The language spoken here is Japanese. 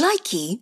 Nike